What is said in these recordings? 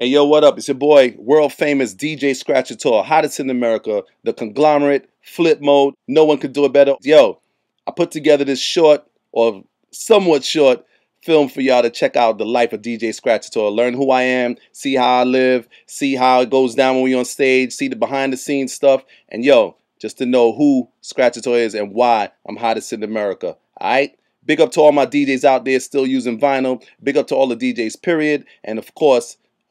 Hey, yo, what up? It's your boy, world famous DJ Scratchator, hottest in America, the conglomerate, flip mode. No one could do it better. Yo, I put together this short or somewhat short film for y'all to check out the life of DJ Scratchator. Learn who I am, see how I live, see how it goes down when we on stage, see the behind the scenes stuff. And yo, just to know who Scratchator is and why I'm hottest in America. Alright? Big up to all my DJs out there still using vinyl. Big up to all the DJs, period. And of course,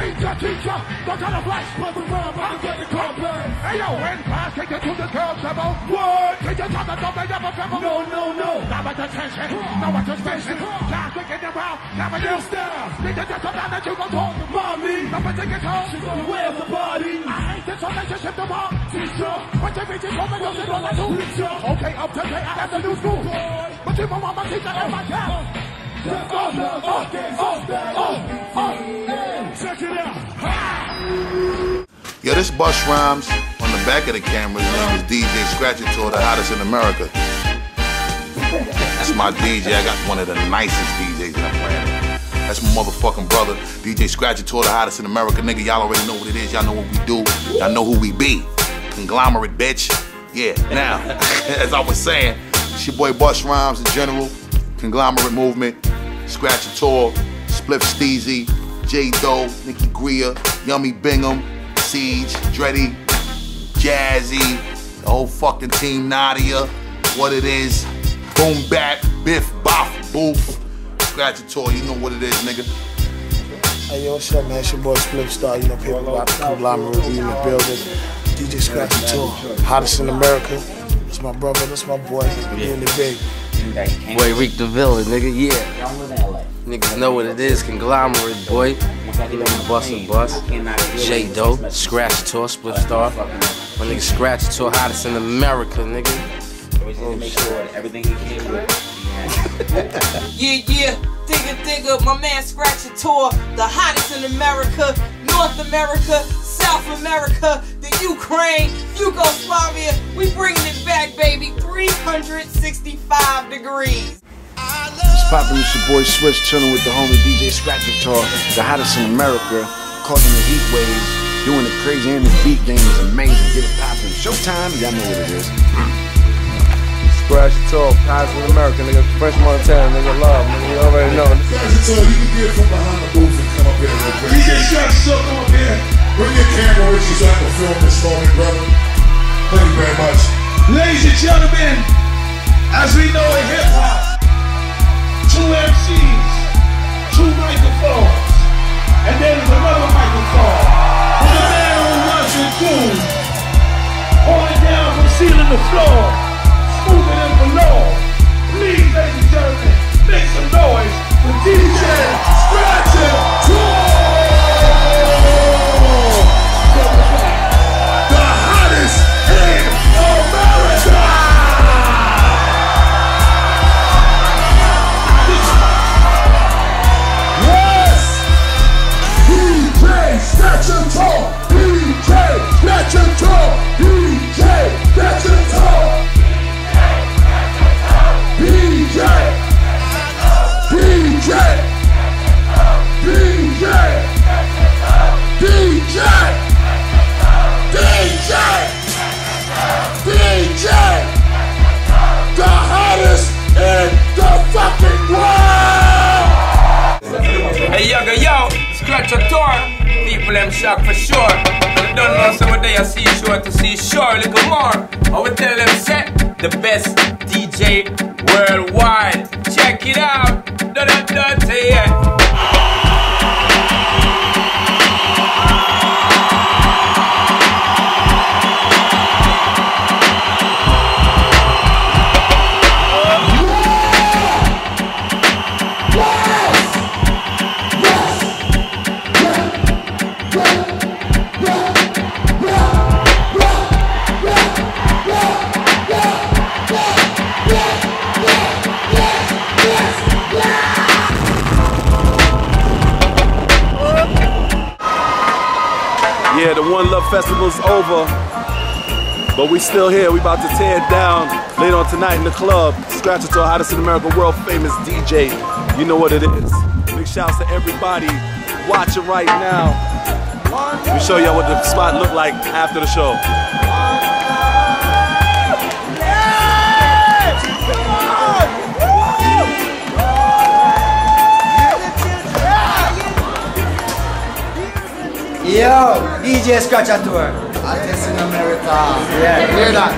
teacher, teacher. Don't try to flash. Put the rub, I'm get the complex. Hey, yo, in class, take it to the girls level. What? Take it to the top, they never tremble. No, no, no. Now at attention. Now at attention. Class, we get around. Now at your style. Think that that's about that you gon' talk to mommy. Now I take it home. She gon' wear the body. I ain't this relationship to mom. Teacher. But you reach it from the nose and all that too. Okay, up to date, I have the new school. But you my mama teacher and my dad. It. Yo, this Busta Rhymes on the back of the camera. His name is DJ Scratchator, the hottest in America. That's my DJ. I got one of the nicest DJs in planet. That's my motherfucking brother, DJ Scratchator, the hottest in America. Nigga, y'all already know what it is. Y'all know what we do. Y'all know who we be. Conglomerate, bitch. Yeah, now, as I was saying, it's your boy Busta Rhymes in general, Conglomerate Movement, Scratchator, Spliff Steezy, J Doe, Nikki Greer, Yummy Bingham, Siege, Dreddy, Jazzy, the whole fucking team, Nadia, what it is, Boom Bap, Biff, Boff, Boof, Scratchator, you know what it is, nigga. Hey, yo, what's up, man? It's your boy Spliff Star, you know, people about the conglomerate, we in the building. DJ Scratch Scratchator, hottest in America. It's my brother, that's my boy. We in the big. Boy, Reek da Villain, nigga, yeah. Niggas know what it is, conglomerate, boy. You know, we bust and bust. J Doe, Scratch Tour, Spliff Star. My nigga Scratchator, hottest in America, nigga. Oh, make sure everything he came with. Yeah, yeah, digga, digga, my man Scratch Tour, the hottest in America, North America, South America, the Ukraine, Yugoslavia. We bringing it back, baby, 365 degrees. It's poppin', it's your boy Switch chillin' with the homie DJ Scratchator, the hottest in America, causing the heat waves, doing it crazy, and the beat game is amazing. Get it poppin'. Showtime, y'all know what it is. Scratch Talk, Hottest in America, nigga. French Montana, nigga. Love, nigga. You already know. So you can get from behind the booth and come up here real quick. DJ Scratch, so come up here. Bring your camera with you so I can film this for me, brother. Thank you very much. Ladies and gentlemen, as we know in hip hop, two MCs, two microphones, and then another microphone. And the man who runs it through, holding down from ceiling to floor, smoothing them below. Please, ladies and gentlemen, make some noise for DJ Scratch It One Love Festival's over, but we still here. We about to tear it down later on tonight in the club. Scratch It to hottest in America, world famous DJ. You know what it is. Big shouts to everybody watching right now. We show y'all what the spot looked like after the show. Yo, DJ Scratchator. Artists in America. Yeah, hear that?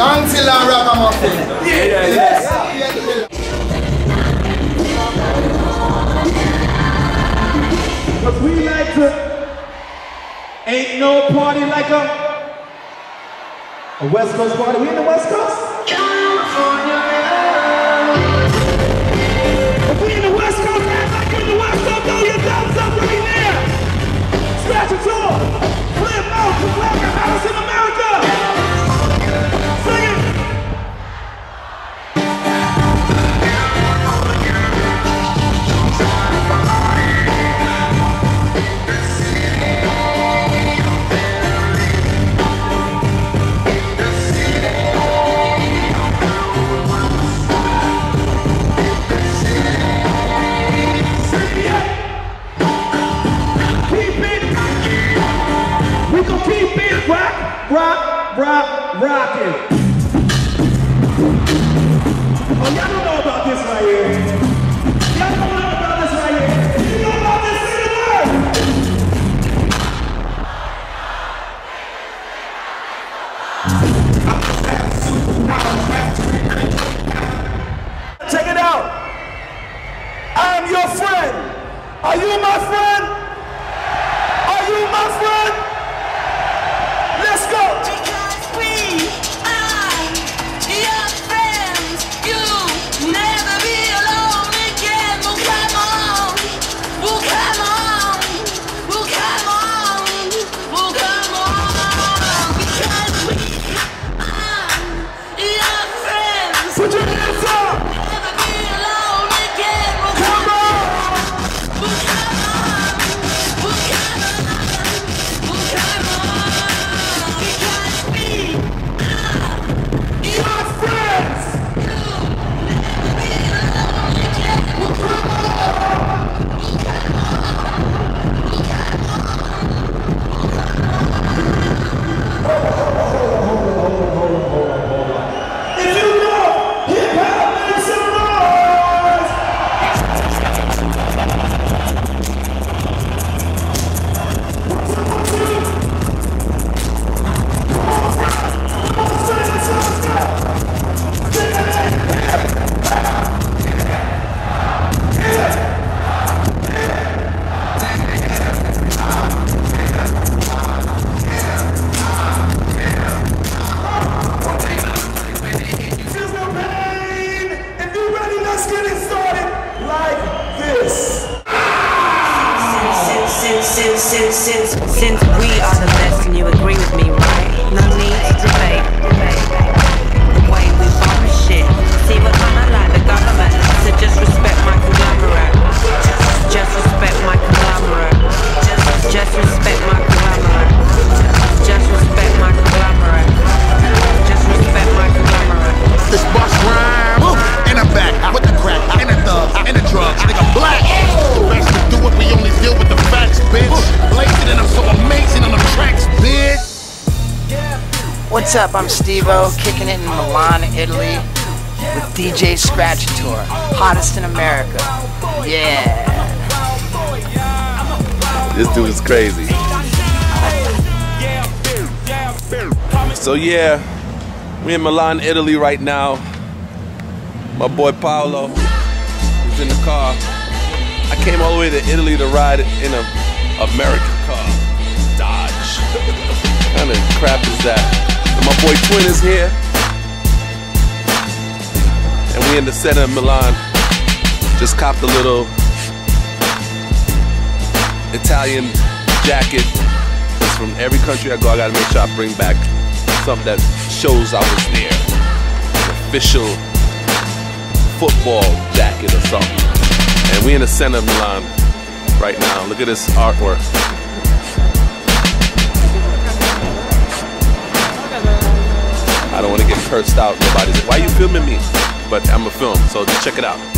Gangzilla Ragamuffin. Yeah, yeah. Cause we like to, ain't no party like a, a West Coast party. We in the West Coast? If Scratchator. Flip out to Black House What's up? I'm Steve-O, kicking it in Milan, Italy, with DJ Scratch Tour, hottest in America. Yeah. This dude is crazy. So yeah, we're in Milan, Italy right now. My boy Paolo is in the car. I came all the way to Italy to ride in a American car. Dodge. kind of crap is that? My boy Twin is here. And we in the center of Milan. Just copped a little Italian jacket. It's from every country I go. I gotta make sure I bring back something that shows I was there. An official football jacket or something. And we in the center of Milan right now. Look at this artwork. I don't want to get cursed out. Nobody's like, why you filming me? But I'm a film, so just check it out.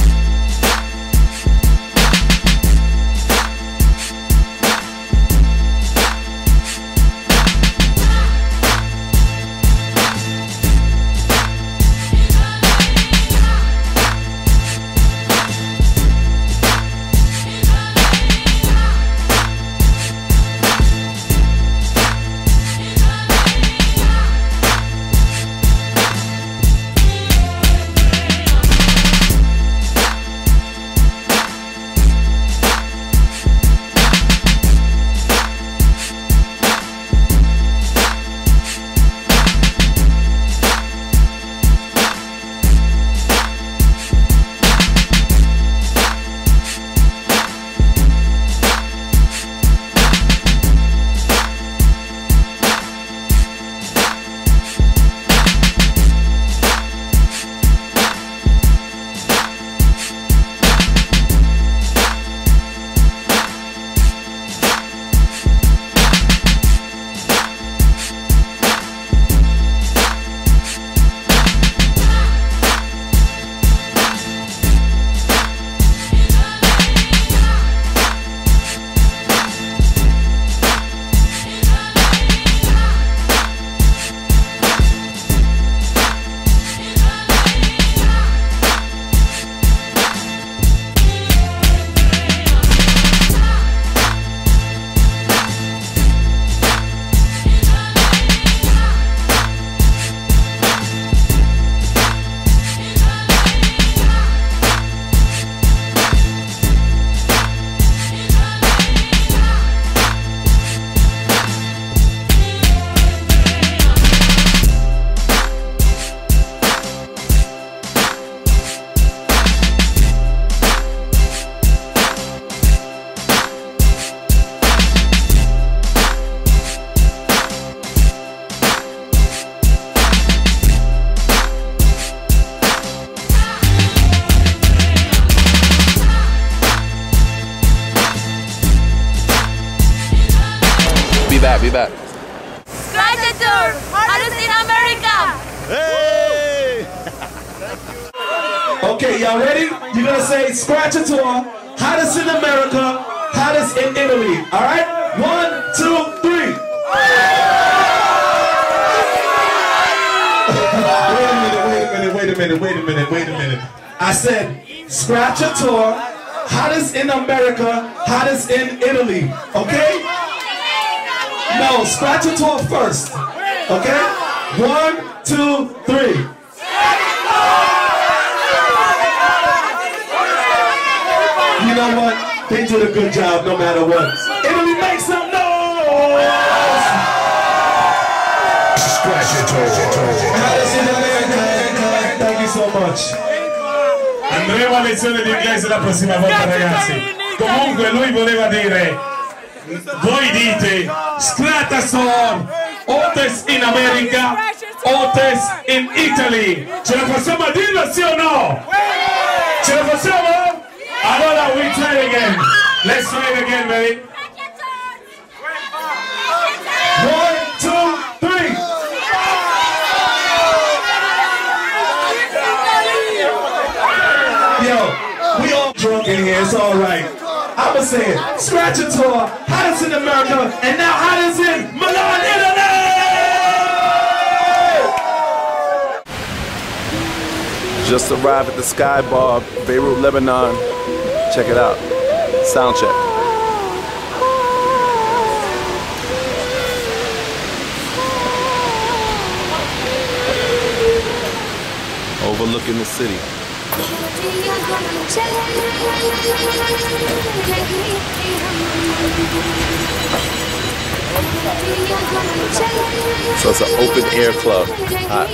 Be back, be back. Gladiator, hottest in America. Hey! Okay, y'all ready? You're gonna say Scratchator, hottest in America, hottest in Italy. All right? One, two, three. wait a minute, wait a minute, wait a minute, wait a minute, wait a minute. I said Scratchator, hottest in America, hottest in Italy. Okay? No, Scratchator first. Okay? One, two, three. You know what? They did a good job no matter what. Italy, make some noise! Scratch your Thank you so much. Andremo a lezione di inglese la prossima volta ragazzi comunque lui voleva dire voi dite Stratasaur Otes in America Otes in Italy ce la possiamo a dirlo sì o no? ce la possiamo? allora we try again let's try it again ready? One, two, three. Yo, we all drunk in here, it's alright. I'ma say it. Scratchator, in America, and now hottest in Milan, Italy! Just arrived at the Sky Bar, Beirut, Lebanon. Check it out. Sound check. Overlooking the city. So it's an open air club. Hot.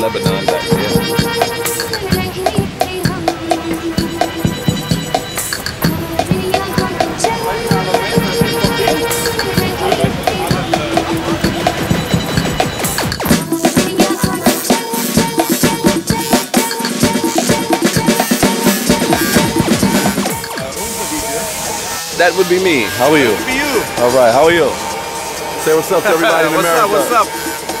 Lebanon back here. That would be me. How are you? That would be you. All right, how are you? Say what's up to everybody in what's America. up? What's up?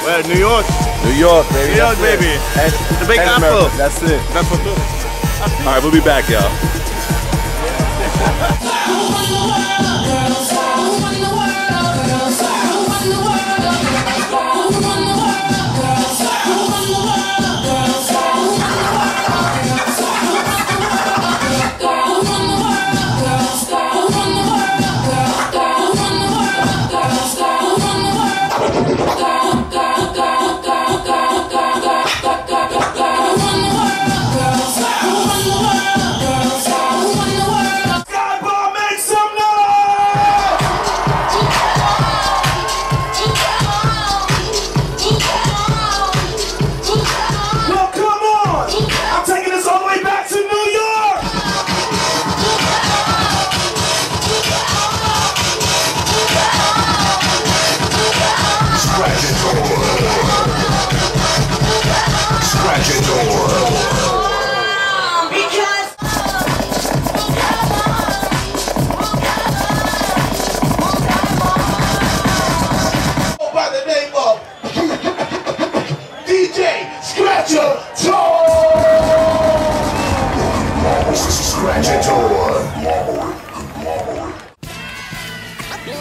Where? New York. New York, baby. New York, baby. And, The Big and Apple. America, That's it. That's what All right, we'll be back, y'all.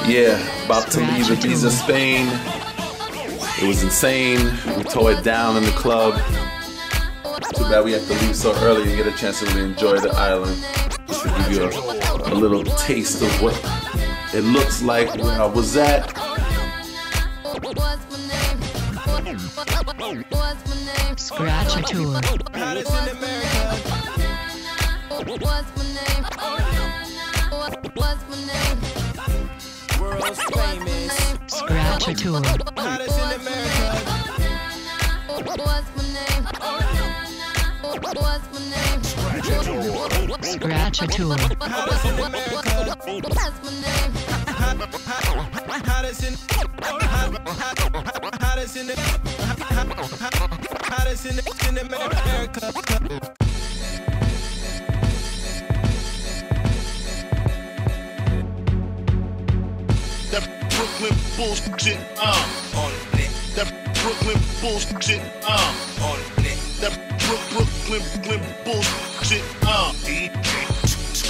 Yeah, about to leave Ibiza, Spain. It was insane. We tore it down in the club. Bad we have to leave so early and get a chance to really enjoy the island. Just to give you a, a little taste of what it looks like where I was at. Scratchator. Scratch a tour. Scratchator. That Brooklyn bullshit, uh, on it. That Brooklyn bullshit, uh, on it. That Brook, Brooklyn, Brooklyn bullshit, uh, DJ,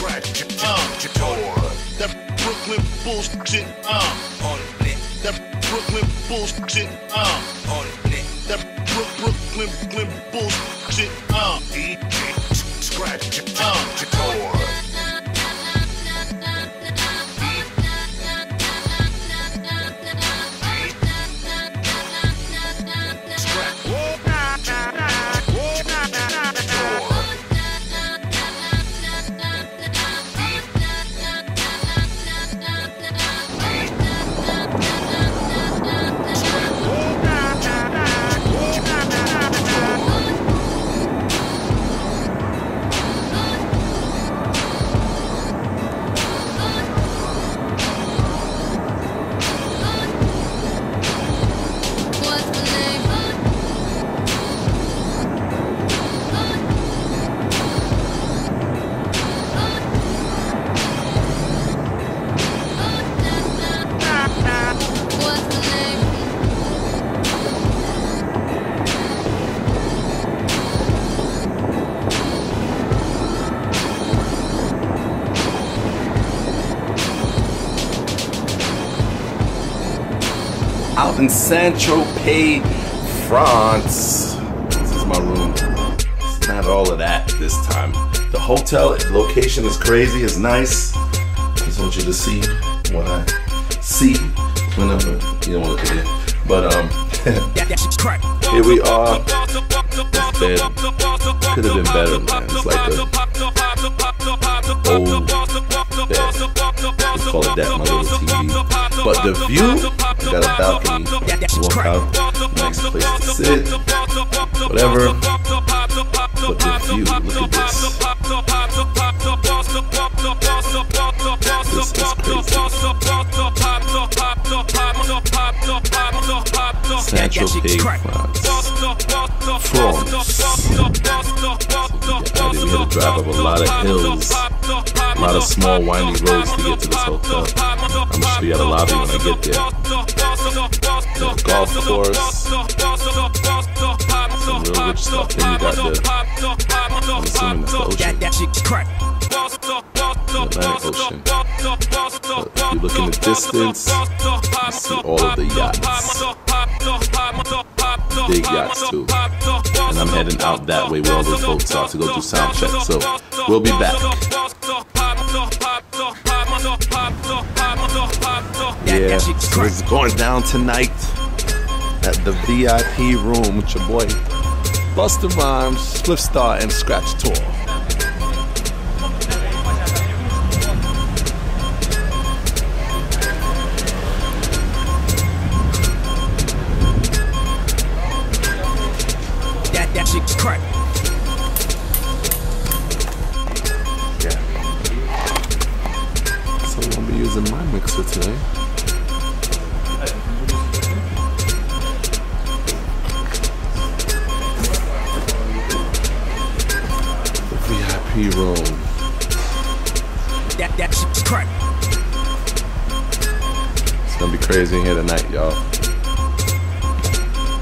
scratch it, uh. That Brooklyn bullshit, uh, on it. That Brooklyn bullshit, uh, on it. That Brook, Brooklyn, Brooklyn bullshit, uh, DJ, scratch uh, in Saint Tropez, France. This is my room. It's not all of that this time. The hotel location is crazy. It's nice. I Just want you to see what I see whenever you don't want to look at it. But um, here we are. Bed could have been better, man. It's like a old bed. Let's call it that. My little TV. But the view, got a balcony. Walk out, nice place to sit, whatever. But the view, look at this. This is crazy. Saint Tropez France. France. So we had to drive up a lot of hills, lot of small windy roads to get to this hotel. I'm gonna show you the lobby when I get there. The golf course, some real rich stuff. Then you got the, I'm assuming that's the ocean. The Atlantic Ocean. But if you look in the distance, you see all of the yachts. Big yachts too. And I'm heading out that way where all those boats are to go do sound check. So we'll be back. Yeah, it's going down tonight at the VIP room with your boy Busta Rhymes, Spliff Star, and Scratchator. That that shit's crack. Be using my mixer today. VIP room. That that shit's crack. It's gonna be crazy in here tonight, y'all.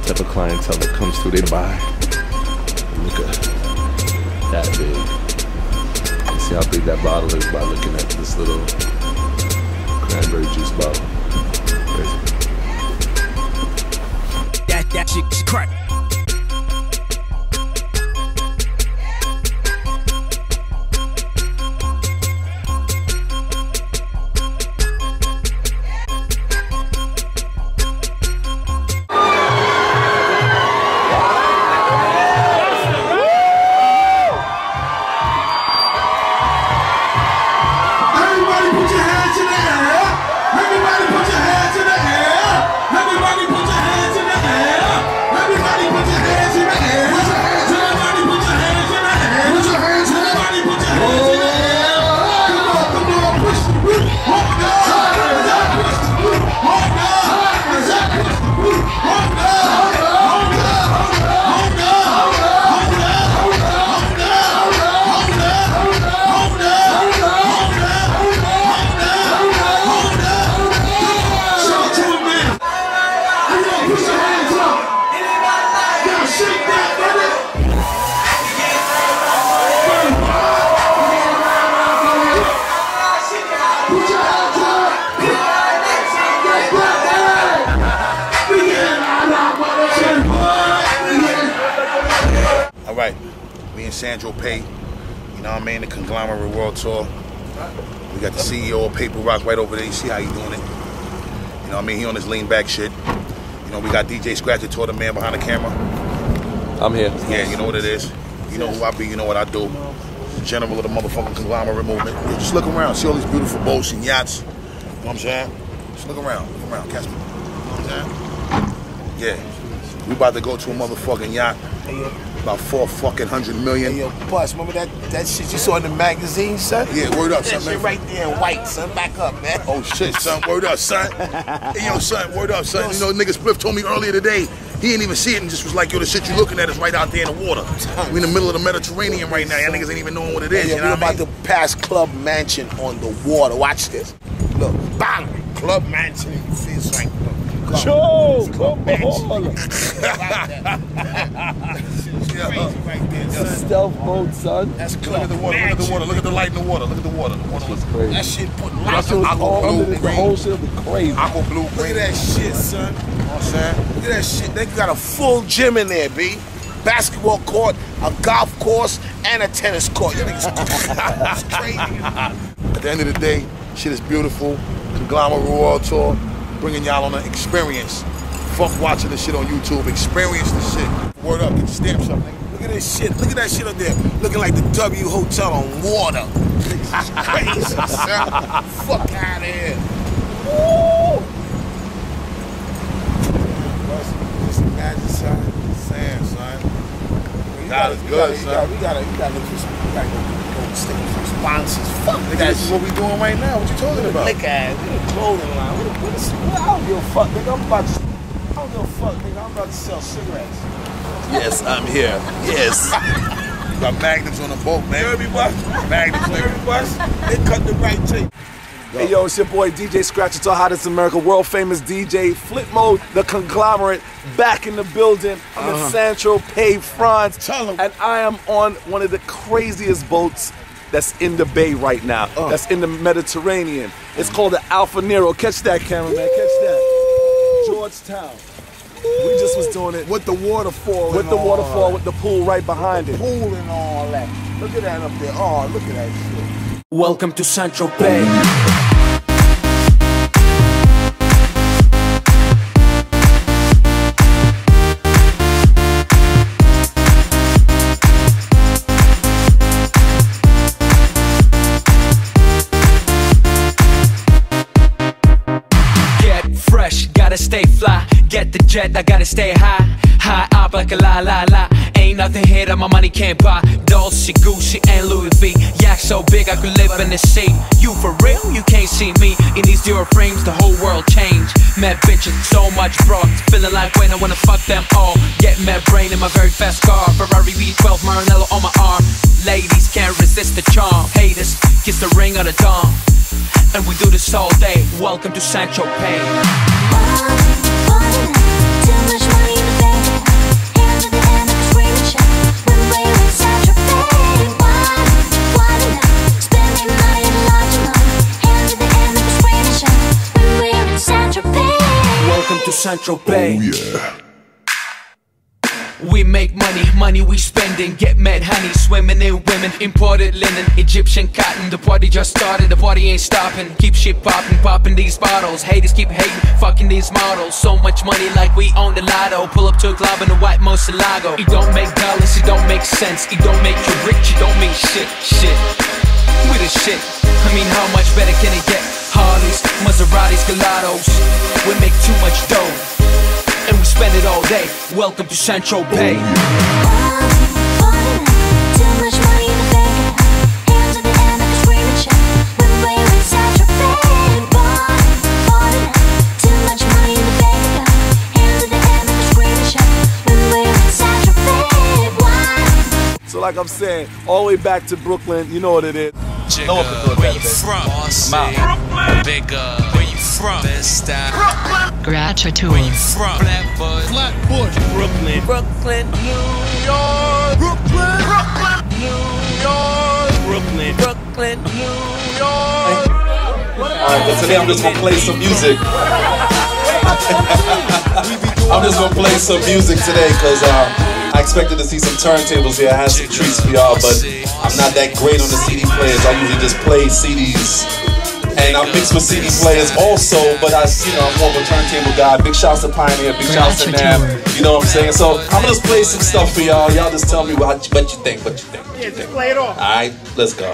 Type of clientele that comes through, they buy. Look at that big. You see how big that bottle is by looking at this little cranberry juice bottle. Crazy. That that shit's crack. Saint Tropez, you know what I mean, the Conglomerate World Tour. We got the CEO of Paper Rock right over there. You see how he doing it? You know what I mean? He on his lean back shit. You know, we got DJ Scratchator, the man behind the camera. I'm here. Yeah, you know what it is. You know who I be, you know what I do. General of the motherfucking conglomerate movement. Yeah, just look around, see all these beautiful boats and yachts. You know what I'm saying? Just look around, look around, catch me. You know what I'm saying? Yeah. We about to go to a motherfucking yacht. About four fucking hundred million. Hey, yo, Bus, remember that, that shit you saw in the magazine, son? Yeah, word up, that son, shit man. right there in white, son. Back up, man. Oh shit, son, word up, son. Hey yo, son, word up, son. You know, nigga Spliff told me earlier today, he didn't even see it and just was like, yo, the shit you looking at is right out there in the water. We in the middle of the Mediterranean right now. Y'all niggas ain't even knowing what it is, Hey, yo, you know we what I about mean? to pass Club Mansion on the water. Watch this. Look, bang! Club Mansion. You feel it's like Club, Joe, Club Mansion. A uh, stealth mode, son. That's Look at the water, look at the water, look at the light in the water, look at the water. The water was crazy. That shit put That lights shit aqua all blue, under this, the whole shit was crazy. aqua blue, Look at that shit, son. You know what I'm saying? Look at that shit. They got a full gym in there, B. Basketball court, a golf course, and a tennis court. You niggas, crazy. At the end of the day, shit is beautiful. Conglomerate World Tour, bringing y'all on an experience. Fuck watching this shit on YouTube. Experience the shit. Word up, get stamps up, nigga. Look at this shit. Look at that shit up there. Looking like the W Hotel on water. Crazy, son. Fuck out of here. Woo! Just imagine, son. Sam, son. You God is good, you son. gotta, we gotta, we gotta look for some, we gotta go, go stick with some sponsors. Fuck Nigga, that this is what we doing right now. What you talking about? Ass, we clothing line. What, what is, what, I don't give a fuck, nigga. I'm about to, don't give a fuck, nigga. I'm about to sell cigarettes. Yes, I'm here. Yes. Got magnums on the boat, man. Derby bus. Magnums, Derby bus. They cut the right tape. Hey yo, it's your boy DJ Scratch. It's all hottest in America. World famous DJ Flip Mode, the conglomerate, back in the building. I'm Uh-huh. in Saint Tropez, France. And I am on one of the craziest boats that's in the bay right now. Uh. That's in the Mediterranean. It's called the Alfa Nero. Catch that, cameraman. Catch that. Georgetown. We just was doing it with the waterfall. with and the all waterfall, that. with the pool right behind it. Pool and all that. Look at that up there. Oh, look at that shit. Welcome to Central Bay. Get fresh, gotta stay fly. Get the jet, I gotta stay high. High up like a la la la. Ain't nothing here that my money can't buy. Dolce, Gucci, and Louis V. Yak so big I could live in the sea. You for real? You can't see me. In these zero frames, the whole world changed. Mad bitches, so much broad. Feeling like when I wanna fuck them all. Get mad brain in my very fast car. Ferrari V12 Maranello on my arm. Ladies can't resist the charm. Haters, kiss the ring of the dawn. And we do this all day. Welcome to Saint Tropez. Central oh, Bay. We make money, money we spending. Get mad honey, swimming in women. Imported linen, Egyptian cotton. The party just started, the party ain't stopping. Keep shit popping, popping these bottles. Haters keep hating, fucking these models. So much money like we own the lotto. Pull up to a club in a white Murcielago. It don't make dollars, it don't make sense. It don't make you rich, it don't mean shit, shit. We the shit. I mean, how much better can it get? Harleys, Maseratis, Gelatos. We make too much dough and we spend it all day. Welcome to Central Bay. Like I'm saying, all the way back to Brooklyn, you know what it is. No one can do it Where better, you baby. from? Mouth. Bigger. Where you from? Best style. Gratitude. Where you from? Flatbush. Flatbush. Brooklyn. Brooklyn. New York. Brooklyn. Brooklyn. New York. Brooklyn. Brooklyn. New York. Alright, but today I'm just gonna play some music. I'm just gonna play some music today because uh, I expected to see some turntables here. I had some treats for y'all, but I'm not that great on the CD players. I usually just play CDs. And I'm mixed with CD players also, but I, you know, I'm more of a turntable guy. Big shouts to Pioneer, big shouts to Nam. You know what I'm saying? So I'm gonna just play some stuff for y'all. Y'all just tell me what, what you think, what you think. Yeah, just play it off. All right, let's go.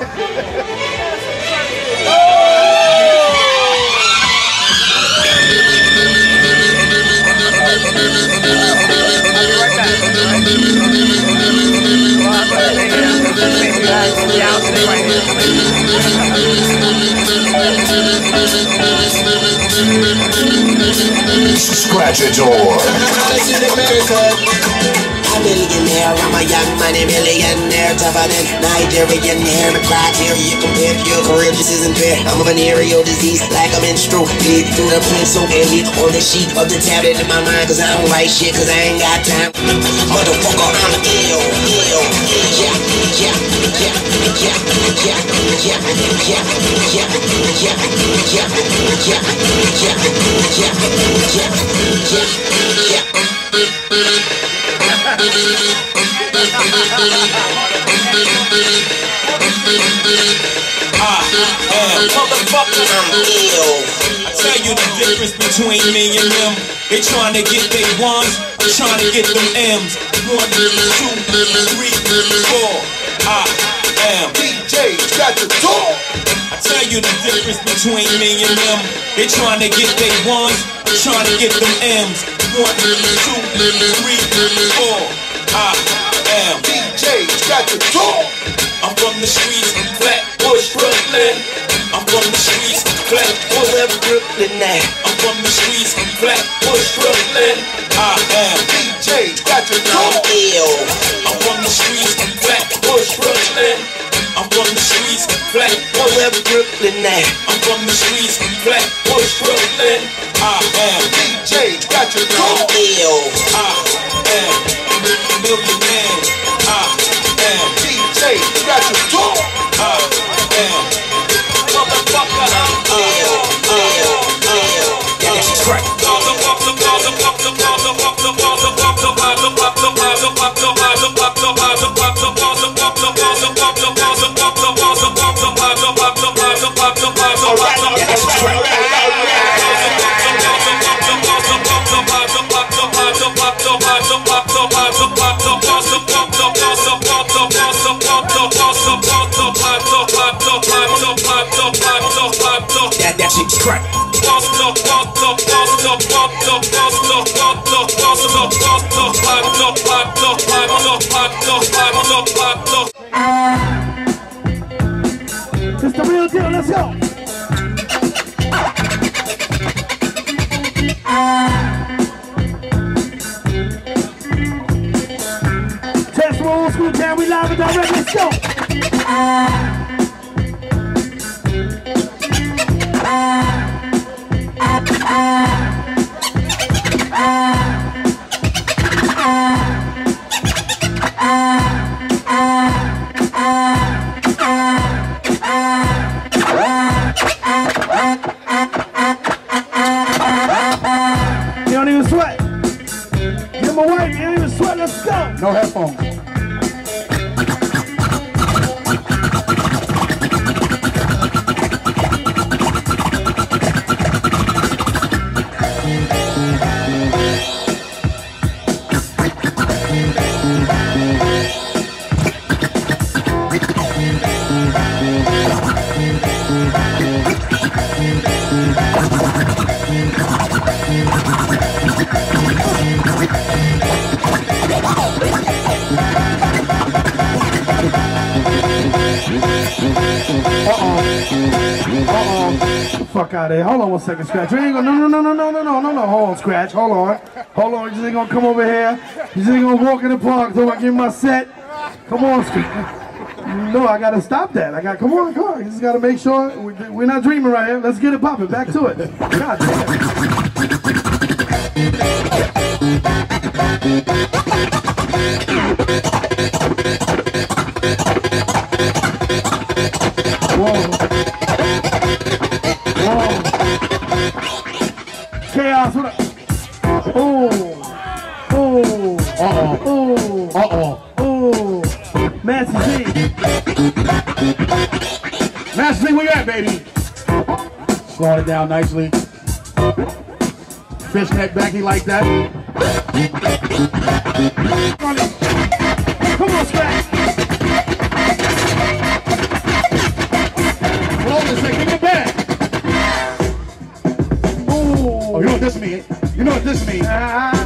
Scratch a door. This billionaire, I'm a young money millionaire, tougher than Nigerian hair. The criteria compared to your career just isn't fair. I'm a venereal disease, like a menstrual bleed through the pencil elite on the sheet of the tablet in my mind, cause I don't write shit, cause I ain't got time. Motherfucker, I'm ill, ill, yeah, yeah, yeah, yeah, yeah, yeah, yeah, yeah, yeah, yeah, yeah, yeah, yeah, yeah, yeah. I Ah, uh, I tell you the difference between me and them. They trying to get they ones, I'm trying to get them M's. One, two, three, four. I am DJ Scratch a Tour. I tell you the difference between me and them. They trying to get they ones, trying to get them M's. One, two, three, four. I am DJ Scratch a Tour. I'm from the streets, Flatbush, Brooklyn. I'm from the streets, Flatbush, Where Brooklyn? I'm from the streets, Flatbush, Brooklyn. I am DJ Scratch a I'm Tour. ill. I'm from the streets and Flatbush. Where Brooklyn at? I'm from the streets and Flatbush, Brooklyn. I am DJ Patrick Coolio. I am a millionaire. I am DJ Patrick on one second, Scratch. We ain't gonna, no, no, no, no, no, no, no, no. Hold on, Scratch. Hold on. Hold on. You just ain't gonna come over here. You just ain't gonna walk in the park till I give my set. Come on, Scratch. No, I gotta stop that. I gotta, come on, come on. You just gotta make sure we, we're not dreaming right here. Let's get it popping. Back to it. God damn. Down nicely. Fishnet baggy like that. Come on, Scratch. Hold on a second, a. Oh, you know what this means? You know what this means?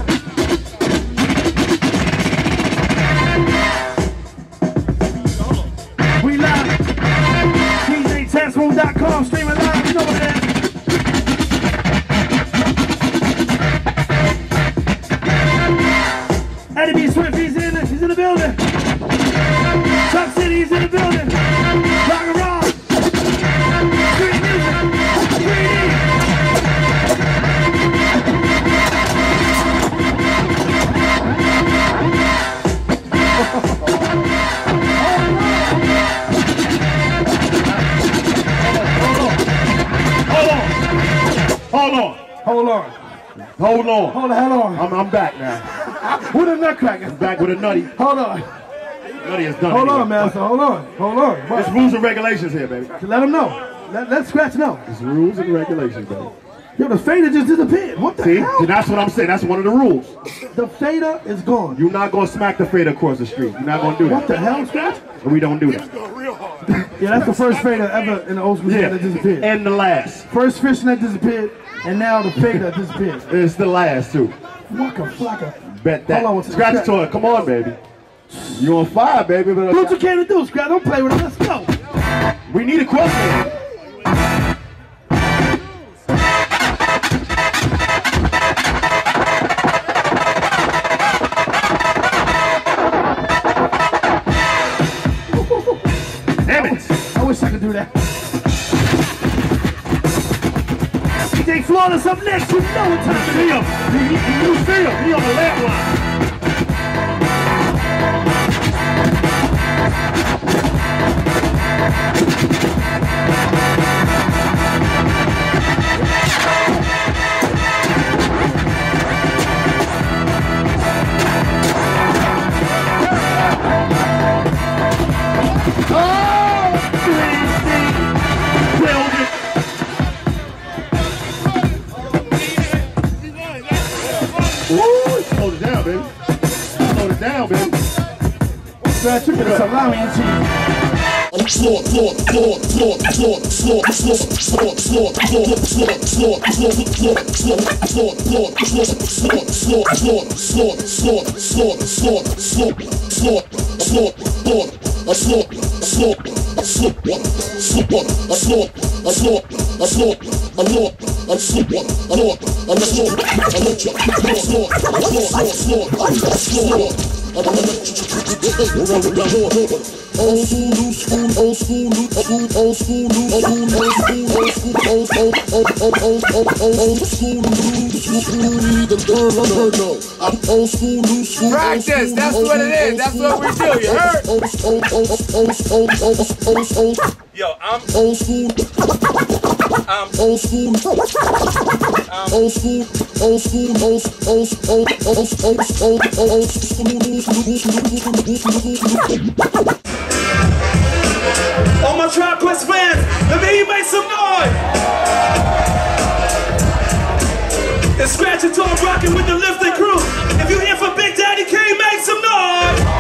Hold on. Hold the hell on. I'm, I'm back now. with a nutcracker? I'm back with a nutty. Hold on. Nutty is done. Hold anyway. on, man. So hold on. Hold on. There's rules and regulations here, baby. Let him know. Let, let Scratch know. There's rules and regulations, baby. Yo, the fader just disappeared. What the See? hell? That's what I'm saying. That's one of the rules. The fader is gone. You're not gonna smack the fader across the street. You're not gonna do that. What the hell, Scratch? We don't do that. Yeah, that's the first fader ever in the old school Yeah. that disappeared. And the last. First fishnet disappeared, and now the fader disappeared. It's the last too. Waka flocka. Bet that. Hold on, Scratch toy. Come on, baby. You on fire, baby. But Do what you came to do, Scratch. Don't play with it. Let's go. we need a crossover. through that. DJ Flawless up next, you know what time it is. be up. You, you, you feel, he on the left line. slaughter, slaughter, slaughter, slaughter, Old school, new school, old school, new school, old school, new school, old school, old school, old old old old old old old old school, new school, need the I heard no. I'm old school, new school. Practice, that's what it is, that's what we do, you heard? Old old old old old old old old Yo, I'm old school. I'm old school. Old school, old All my Trap Quest fans, let me make some noise. It's Scratch and Tom rocking with the lifting crew. If you're here for Big Daddy Kane, make some noise.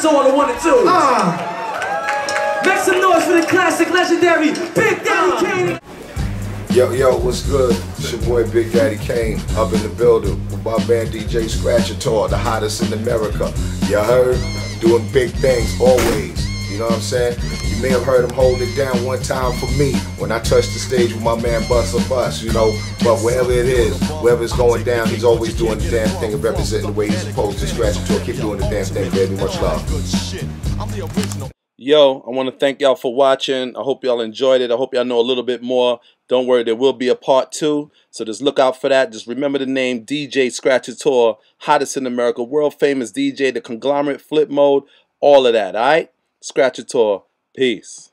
DJ All, the one and two. Make some noise for the classic, legendary Big Daddy Kane. Yo, yo, what's good? It's your boy Big Daddy Kane up in the building with my band DJ Scratchator, the hottest in America. You heard? Doing big things always. You know what I'm saying? You may have heard him hold it down one time for me when I touch the stage with my man Busta Bus, you know. But wherever it is, wherever it's going down, he's always doing the damn thing and representing the way he's supposed to. Scratchator, keep doing the damn thing, baby. Much love. Yo, I want to thank y'all for watching. I hope y'all enjoyed it. I hope y'all know a little bit more. Don't worry, there will be a part two. So just look out for that. Just remember the name DJ Scratchator, hottest in America, world famous DJ, the conglomerate Flipmode, all of that, all right? Scratchator, peace.